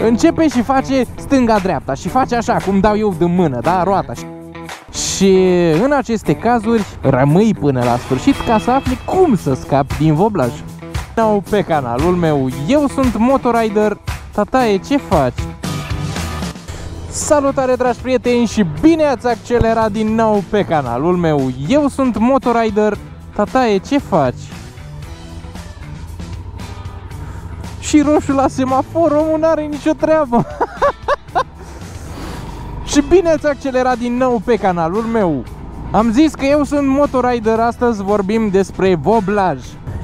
Începe și face stânga-dreapta și face așa, cum dau eu de mână, da, roata. Și în aceste cazuri rămâi până la sfârșit ca să afli cum să scapi din voblaj. Nou pe canalul meu, eu sunt Motorider. Tataie, ce faci? Salutare dragi prieteni și bine ați accelerat din nou pe canalul meu. Eu sunt Motorider. Tataie, ce faci? Și roșu la semafor, omul n-are nicio treabă. și bine ați accelerat din nou pe canalul meu. Am zis că eu sunt Motorider, astăzi vorbim despre voblaj.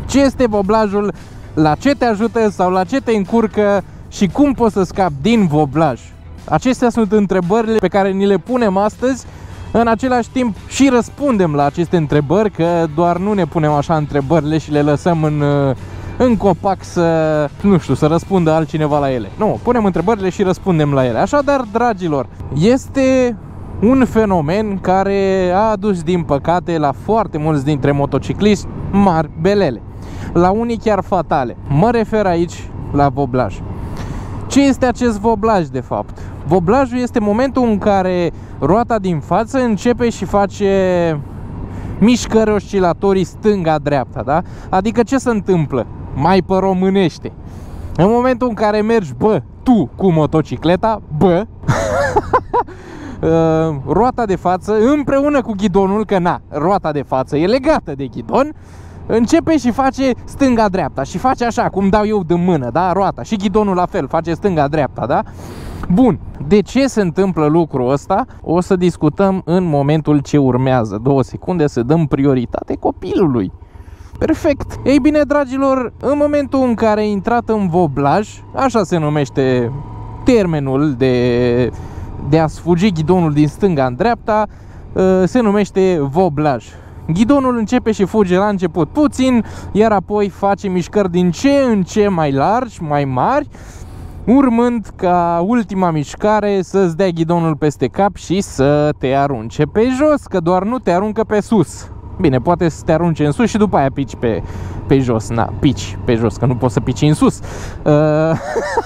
Ce este voblajul, la ce te ajută sau la ce te încurcă și cum poți să scapi din voblaj. Acestea sunt întrebările pe care ni le punem astăzi în același timp și răspundem la aceste întrebări, că doar nu ne punem așa întrebările și le lăsăm în, în copac să, nu știu, să răspundă altcineva la ele. Nu, punem întrebările și răspundem la ele. Așadar, dragilor, este un fenomen care a adus, din păcate, la foarte mulți dintre motocicliști mari belele. La unii chiar fatale. Mă refer aici la voblaj. Ce este acest voblaj, de fapt? Voblajul este momentul în care roata din față începe și face mișcări oscilatorii stânga-dreapta, da? Adică ce se întâmplă? Mai pe românește. În momentul în care mergi, bă, tu cu motocicleta, bă, uh, roata de față împreună cu ghidonul, că na, roata de față e legată de ghidon, începe și face stânga-dreapta și face așa, cum dau eu de mână, da, roata și ghidonul la fel, face stânga-dreapta, da? Bun, de ce se întâmplă lucrul ăsta? O să discutăm în momentul ce urmează. Două secunde să dăm prioritate copilului. Perfect. Ei bine, dragilor, în momentul în care ai intrat în voblaj, așa se numește termenul de, de a sfugi ghidonul din stânga în dreapta, ă, se numește voblaj. Ghidonul începe și fuge la început puțin, iar apoi face mișcări din ce în ce mai largi, mai mari, urmând ca ultima mișcare să-ți dea ghidonul peste cap și să te arunce pe jos, că doar nu te aruncă pe sus. Bine, poate să te arunce în sus și după aia pici pe, pe jos. Na, pici pe jos, că nu poți să pici în sus. Uh,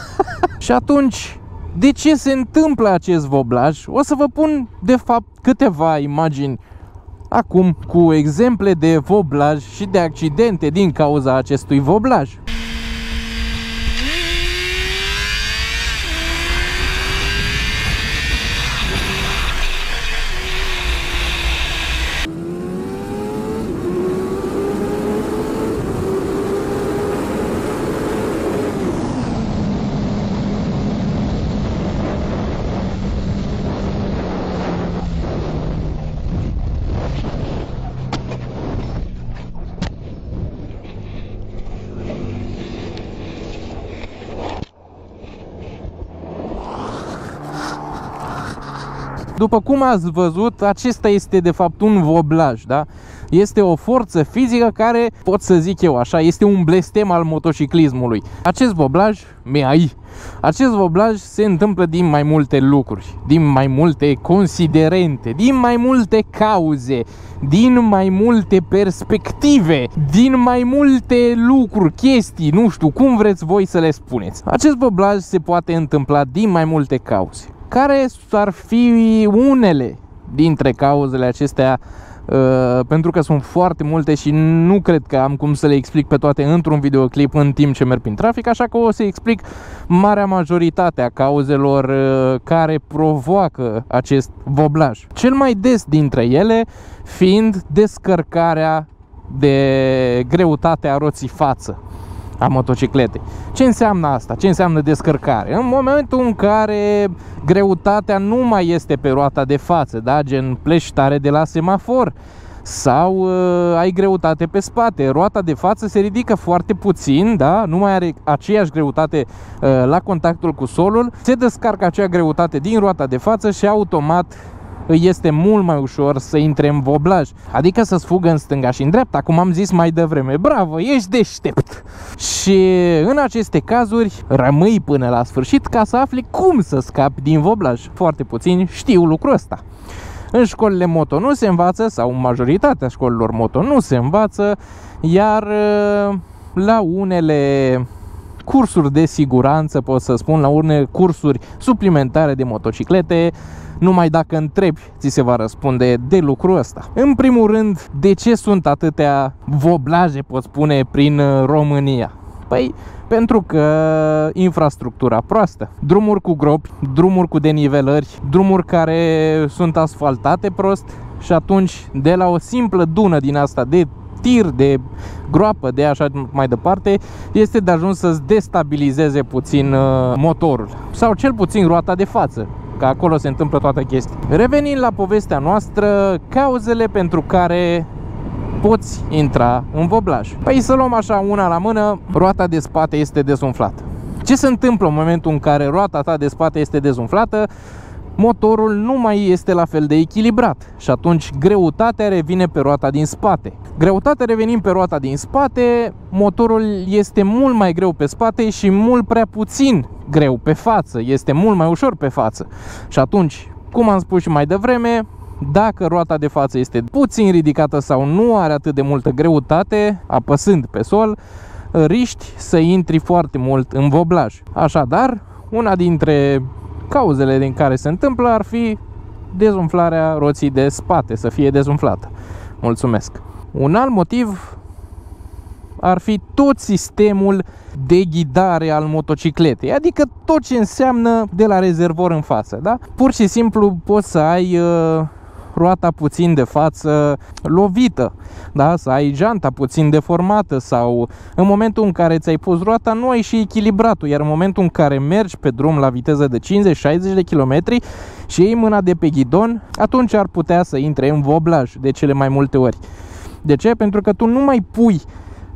și atunci, de ce se întâmplă acest voblaj? O să vă pun, de fapt, câteva imagini acum cu exemple de voblaj și de accidente din cauza acestui voblaj. După cum ați văzut, acesta este de fapt un voblaj, da? Este o forță fizică care, pot să zic eu așa, este un blestem al motociclismului. Acest voblaj, mi-ai, acest voblaj se întâmplă din mai multe lucruri, din mai multe considerente, din mai multe cauze, din mai multe perspective, din mai multe lucruri, chestii, nu știu, cum vreți voi să le spuneți. Acest voblaj se poate întâmpla din mai multe cauze. Care ar fi unele dintre cauzele acestea Uh, pentru că sunt foarte multe și nu cred că am cum să le explic pe toate într-un videoclip în timp ce merg prin trafic, așa că o să explic marea majoritate a cauzelor uh, care provoacă acest voblaj. Cel mai des dintre ele fiind descărcarea de greutate a roții față a motocicletei. Ce înseamnă asta? Ce înseamnă descărcare? În momentul în care greutatea nu mai este pe roata de față, da? gen pleci tare de la semafor, sau uh, ai greutate pe spate. Roata de față se ridică foarte puțin, da? nu mai are aceeași greutate uh, la contactul cu solul, se descarcă acea greutate din roata de față și automat îi este mult mai ușor să intre în voblaj, adică să-ți fugă în stânga și în dreapta, cum am zis mai devreme. Bravo, ești deștept! Și în aceste cazuri rămâi până la sfârșit ca să afli cum să scapi din voblaj. Foarte puțini știu lucrul ăsta. În școlile moto nu se învață, sau în majoritatea școlilor moto nu se învață, iar uh, la unele cursuri de siguranță, pot să spun, la urne cursuri suplimentare de motociclete, numai dacă întrebi, ți se va răspunde de lucrul ăsta. În primul rând, de ce sunt atâtea voblaje, pot spune, prin uh, România? Păi, pentru că infrastructura proastă. Drumuri cu gropi, drumuri cu denivelări, drumuri care sunt asfaltate prost și atunci de la o simplă dună din asta de tir, de groapă, de așa mai departe, este de ajuns să-ți destabilizeze puțin uh, motorul sau cel puțin roata de față că acolo se întâmplă toată chestia. Revenind la povestea noastră, cauzele pentru care poți intra în voblaj. Păi să luăm așa una la mână, roata de spate este dezumflată. Ce se întâmplă în momentul în care roata ta de spate este dezumflată? Motorul nu mai este la fel de echilibrat și atunci greutatea revine pe roata din spate. Greutatea revenind pe roata din spate, motorul este mult mai greu pe spate și mult prea puțin greu pe față, este mult mai ușor pe față. Și atunci, cum am spus și mai devreme, dacă roata de față este puțin ridicată sau nu are atât de multă greutate, apăsând pe sol, riști să intri foarte mult în voblaj. Așadar, una dintre cauzele din care se întâmplă ar fi dezumflarea roții de spate, să fie dezumflată. Mulțumesc! Un alt motiv ar fi tot sistemul de ghidare al motocicletei, adică tot ce înseamnă de la rezervor în față, da? Pur și simplu poți să ai uh, roata puțin de față lovită, da? să ai janta puțin deformată sau în momentul în care ți-ai pus roata nu ai și echilibratul, iar în momentul în care mergi pe drum la viteză de 50-60 de km și iei mâna de pe ghidon, atunci ar putea să intre în voblaj de cele mai multe ori. De ce? Pentru că tu nu mai pui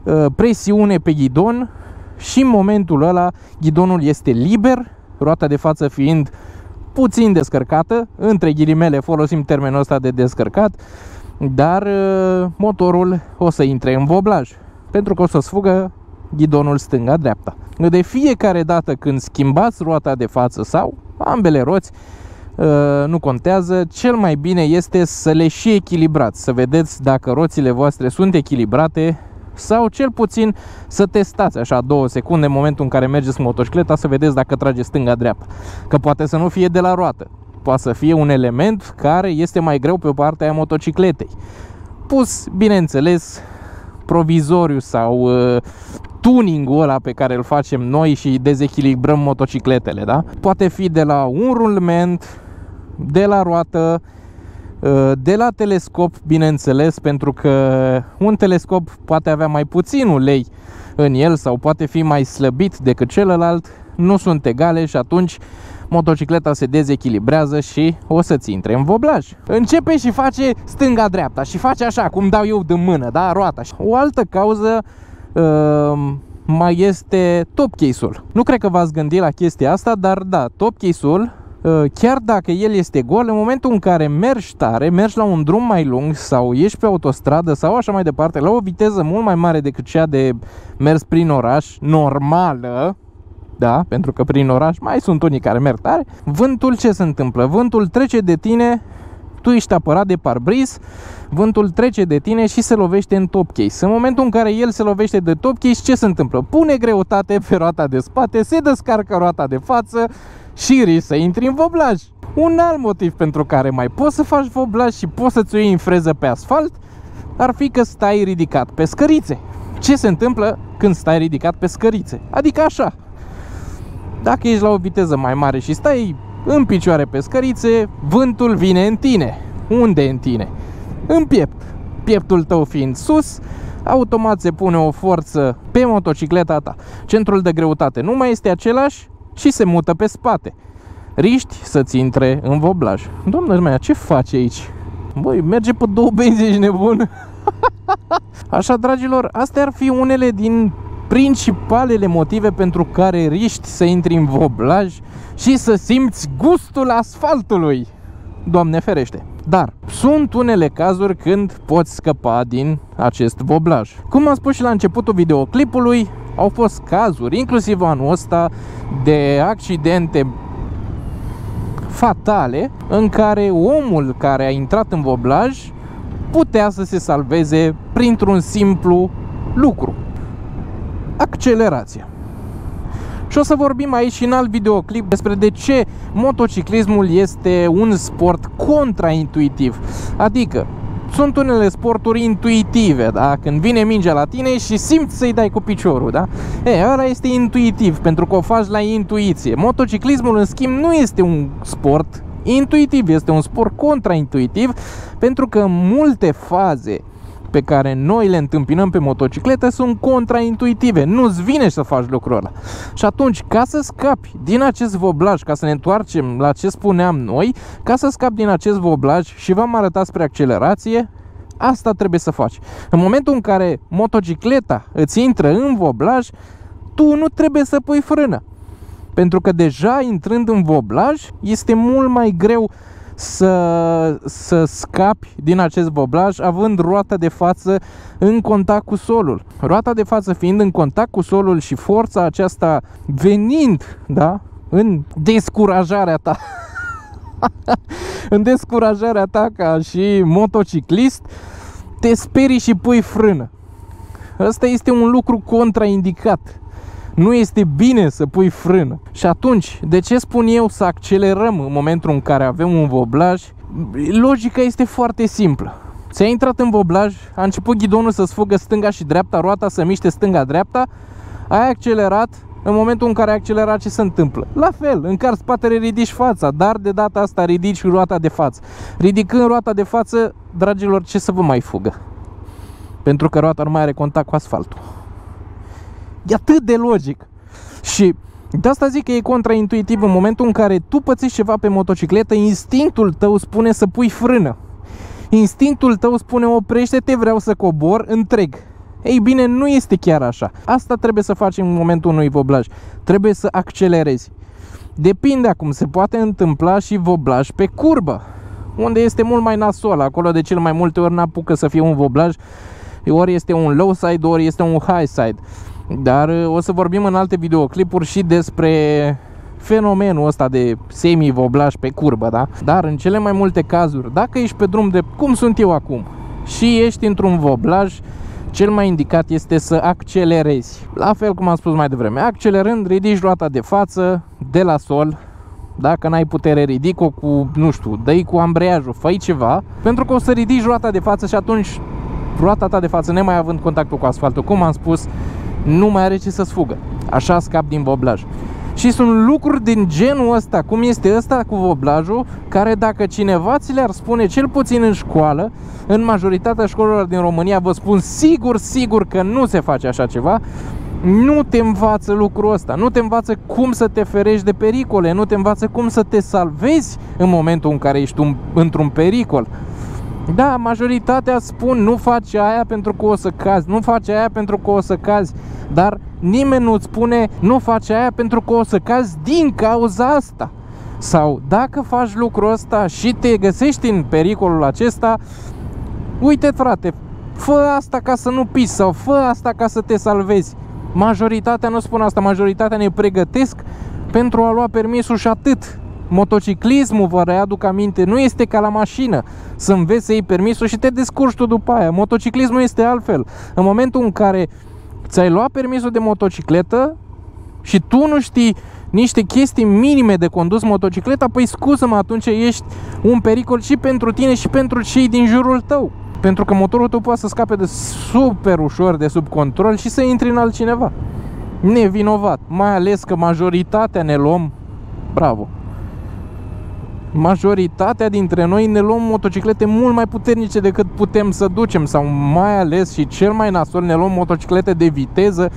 uh, presiune pe ghidon și în momentul ăla ghidonul este liber, roata de față fiind puțin descărcată, între ghilimele folosim termenul ăsta de descărcat, dar uh, motorul o să intre în voblaj, pentru că o să sfugă ghidonul stânga-dreapta. De fiecare dată când schimbați roata de față sau ambele roți, uh, nu contează, cel mai bine este să le și echilibrați, să vedeți dacă roțile voastre sunt echilibrate sau cel puțin să testați așa două secunde în momentul în care mergeți cu motocicleta să vedeți dacă trage stânga-dreapta. Că poate să nu fie de la roată, poate să fie un element care este mai greu pe partea a motocicletei. Pus, bineînțeles, provizoriu sau uh, tuning-ul ăla pe care îl facem noi și dezechilibrăm motocicletele, da? Poate fi de la un rulment, de la roată, Uh, de la telescop, bineînțeles, pentru că un telescop poate avea mai puțin ulei în el sau poate fi mai slăbit decât celălalt, nu sunt egale și atunci motocicleta se dezechilibrează și o să-ți intre în voblaj. Începe și face stânga-dreapta și face așa, cum dau eu de mână, da, roata. O altă cauză uh, mai este top case-ul. Nu cred că v-ați gândit la chestia asta, dar da, top case-ul Uh, chiar dacă el este gol, în momentul în care mergi tare, mergi la un drum mai lung sau ești pe autostradă sau așa mai departe, la o viteză mult mai mare decât cea de mers prin oraș, normală, da, pentru că prin oraș mai sunt unii care merg tare, vântul ce se întâmplă? Vântul trece de tine, tu ești apărat de parbriz, vântul trece de tine și se lovește în top case. În momentul în care el se lovește de top case, ce se întâmplă? Pune greutate pe roata de spate, se descarcă roata de față și risc să intri în voblaj. Un alt motiv pentru care mai poți să faci voblaj și poți să-ți iei în freză pe asfalt ar fi că stai ridicat pe scărițe. Ce se întâmplă când stai ridicat pe scărițe? Adică așa. Dacă ești la o viteză mai mare și stai în picioare pe scărițe, vântul vine în tine. Unde în tine? În piept. Pieptul tău fiind sus, automat se pune o forță pe motocicleta ta. Centrul de greutate nu mai este același și se mută pe spate. Riști să-ți intre în voblaj. Doamne mea, ce faci aici? Băi, merge pe două benzi, ești nebun? Așa, dragilor, astea ar fi unele din principalele motive pentru care riști să intri în voblaj și să simți gustul asfaltului. Doamne ferește! Dar sunt unele cazuri când poți scăpa din acest voblaj. Cum am spus și la începutul videoclipului, au fost cazuri, inclusiv anul ăsta, de accidente fatale în care omul care a intrat în voblaj putea să se salveze printr-un simplu lucru. Accelerația. Și o să vorbim aici și în alt videoclip despre de ce motociclismul este un sport contraintuitiv. Adică, sunt unele sporturi intuitive, da? Când vine mingea la tine și simți să-i dai cu piciorul, da? E, ăla este intuitiv, pentru că o faci la intuiție. Motociclismul, în schimb, nu este un sport intuitiv, este un sport contraintuitiv, pentru că multe faze pe care noi le întâmpinăm pe motocicletă sunt contraintuitive. Nu-ți vine să faci lucrul ăla. Și atunci, ca să scapi din acest voblaj, ca să ne întoarcem la ce spuneam noi, ca să scapi din acest voblaj și v-am arătat spre accelerație, asta trebuie să faci. În momentul în care motocicleta îți intră în voblaj, tu nu trebuie să pui frână. Pentru că deja intrând în voblaj, este mult mai greu să, să scapi din acest boblaj având roata de față în contact cu solul. Roata de față fiind în contact cu solul și forța aceasta venind, da, în descurajarea ta în descurajarea ta ca și motociclist, te sperii și pui frână. Asta este un lucru contraindicat nu este bine să pui frână. Și atunci, de ce spun eu să accelerăm în momentul în care avem un voblaj? Logica este foarte simplă. Ți-a intrat în voblaj, a început ghidonul să sfugă stânga și dreapta, roata să miște stânga-dreapta, ai accelerat, în momentul în care ai accelerat, ce se întâmplă? La fel, în care spatele ridici fața, dar de data asta ridici roata de față. Ridicând roata de față, dragilor, ce să vă mai fugă? Pentru că roata nu mai are contact cu asfaltul. E atât de logic. Și de asta zic că e contraintuitiv în momentul în care tu pățești ceva pe motocicletă, instinctul tău spune să pui frână. Instinctul tău spune oprește-te, vreau să cobor întreg. Ei bine, nu este chiar așa. Asta trebuie să faci în momentul unui voblaj. Trebuie să accelerezi. Depinde acum, se poate întâmpla și voblaj pe curbă, unde este mult mai nasol. Acolo de cel mai multe ori n-apucă să fie un voblaj, ori este un low side, ori este un high side. Dar uh, o să vorbim în alte videoclipuri și despre fenomenul ăsta de semi-voblaj pe curbă, da? Dar în cele mai multe cazuri, dacă ești pe drum de cum sunt eu acum și ești într-un voblaj, cel mai indicat este să accelerezi. La fel cum am spus mai devreme, accelerând, ridici roata de față de la sol, dacă n-ai putere, ridic-o cu, nu știu, dă cu ambreiajul, fă ceva, pentru că o să ridici roata de față și atunci roata ta de față, nemai având contactul cu asfaltul, cum am spus, nu mai are ce să-ți fugă. Așa scap din voblaj. Și sunt lucruri din genul ăsta, cum este ăsta cu voblajul, care dacă cineva ți le-ar spune, cel puțin în școală, în majoritatea școlilor din România, vă spun sigur, sigur că nu se face așa ceva, nu te învață lucrul ăsta, nu te învață cum să te ferești de pericole, nu te învață cum să te salvezi în momentul în care ești un, într-un pericol. Da, majoritatea spun nu faci aia pentru că o să cazi, nu faci aia pentru că o să cazi, dar nimeni nu-ți spune nu faci aia pentru că o să cazi din cauza asta. Sau dacă faci lucrul ăsta și te găsești în pericolul acesta, uite frate, fă asta ca să nu piși sau fă asta ca să te salvezi. Majoritatea nu spun asta, majoritatea ne pregătesc pentru a lua permisul și atât. Motociclismul, vă readuc aminte, nu este ca la mașină să înveți să iei permisul și te descurci tu după aia. Motociclismul este altfel. În momentul în care ți-ai luat permisul de motocicletă și tu nu știi niște chestii minime de condus motocicleta, păi scuză-mă, atunci ești un pericol și pentru tine și pentru cei din jurul tău. Pentru că motorul tău poate să scape de super ușor de sub control și să intri în altcineva. Nevinovat. Mai ales că majoritatea ne luăm, bravo, majoritatea dintre noi ne luăm motociclete mult mai puternice decât putem să ducem sau mai ales și cel mai nasol ne luăm motociclete de viteză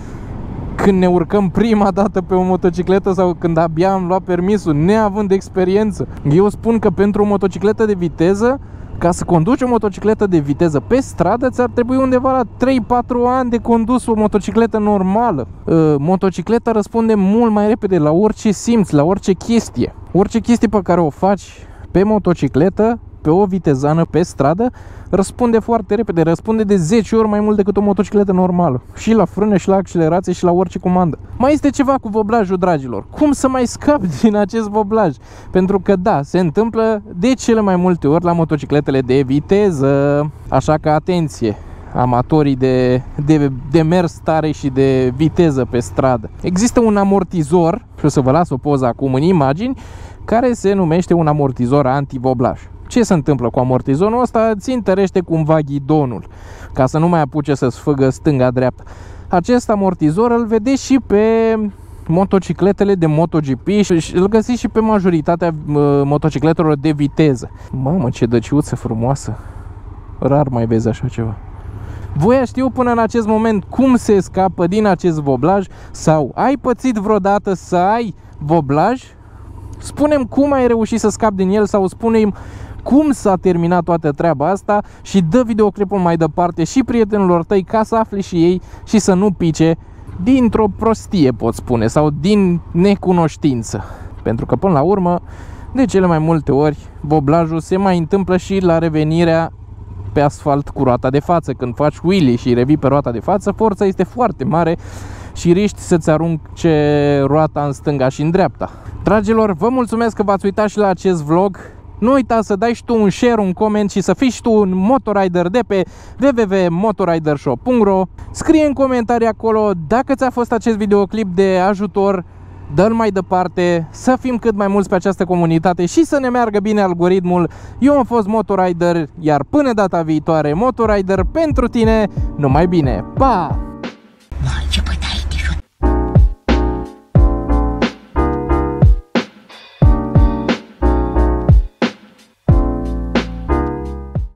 când ne urcăm prima dată pe o motocicletă sau când abia am luat permisul, neavând experiență. Eu spun că pentru o motocicletă de viteză ca să conduci o motocicletă de viteză pe stradă, ți-ar trebui undeva la 3-4 ani de condus o motocicletă normală. Uh, motocicleta răspunde mult mai repede la orice simți, la orice chestie. Orice chestie pe care o faci pe motocicletă, pe o vitezană, pe stradă, răspunde foarte repede, răspunde de 10 ori mai mult decât o motocicletă normală. Și la frână, și la accelerație, și la orice comandă. Mai este ceva cu voblajul, dragilor. Cum să mai scap din acest voblaj? Pentru că, da, se întâmplă de cele mai multe ori la motocicletele de viteză. Așa că, atenție! amatorii de, de, de mers tare și de viteză pe stradă. Există un amortizor, și o să vă las o poză acum în imagini, care se numește un amortizor anti-voblaj. Ce se întâmplă cu amortizorul ăsta? Ți întărește cumva ghidonul, ca să nu mai apuce să sfâgă stânga-dreapta. Acest amortizor îl vedeți și pe motocicletele de MotoGP și îl găsiți și pe majoritatea uh, motocicletelor de viteză. Mamă, ce dăciuță frumoasă! Rar mai vezi așa ceva. Voi știu până în acest moment cum se scapă din acest voblaj sau ai pățit vreodată să ai voblaj? Spunem cum ai reușit să scapi din el sau spunem cum s-a terminat toată treaba asta și dă videoclipul mai departe și prietenilor tăi ca să afli și ei și să nu pice dintr-o prostie, pot spune, sau din necunoștință. Pentru că, până la urmă, de cele mai multe ori, boblajul se mai întâmplă și la revenirea pe asfalt cu roata de față. Când faci wheelie și revii pe roata de față, forța este foarte mare și riști să-ți arunce roata în stânga și în dreapta. Dragilor, vă mulțumesc că v-ați uitat și la acest vlog. Nu uita să dai și tu un share, un coment și să fii și tu un motorider de pe www.motoridershop.ro Scrie în comentarii acolo dacă ți-a fost acest videoclip de ajutor dă-l mai departe, să fim cât mai mulți pe această comunitate și să ne meargă bine algoritmul. Eu am fost Motorider, iar până data viitoare, Motorider pentru tine, numai bine. Pa! Bye.